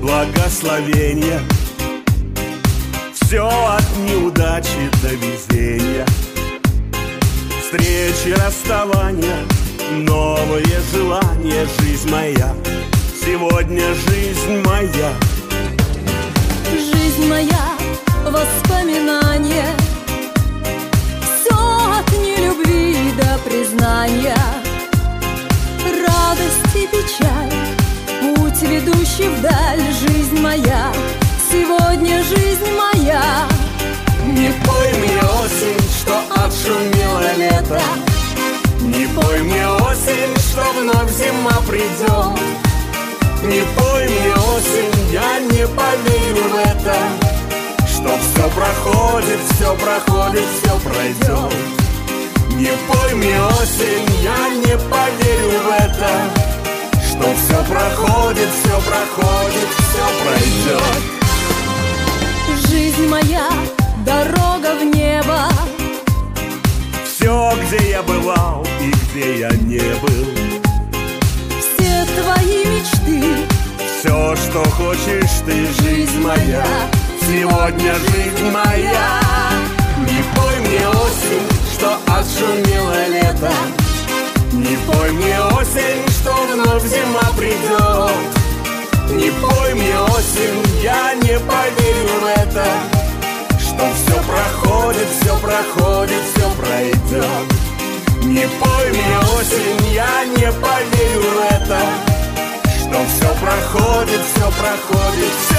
благословения Все от неудачи до везения. Встречи, расставания Новые желания. Жизнь моя Сегодня жизнь моя. Жизнь моя, воспоминания. Все от нелюбви до признания. Радость и печаль Путь, ведущий вдаль Жизнь моя, сегодня жизнь моя. Не пой мне осень, что отшумело лето. Не пой мне осень, что вновь зима придет. Не пой мне осень, я не поверю в это. Что все проходит, все проходит, все пройдет Не пой мне осень, я не поверю в это. Что все проходит, все проходит, все пройдет Жизнь моя, дорога в небо. Все, где я бывал и где я не был. Все твои мечты. Все, что хочешь ты, жизнь моя Сегодня жизнь моя. Не пой мне осень, что отшумело лето. Не пой мне осень, что вновь зима придет. Не пой мне осень, я не поверю в это Что все проходит, все проходит, все пройдет Не пой мне осень, я не поверю в это Что все проходит, все проходит, все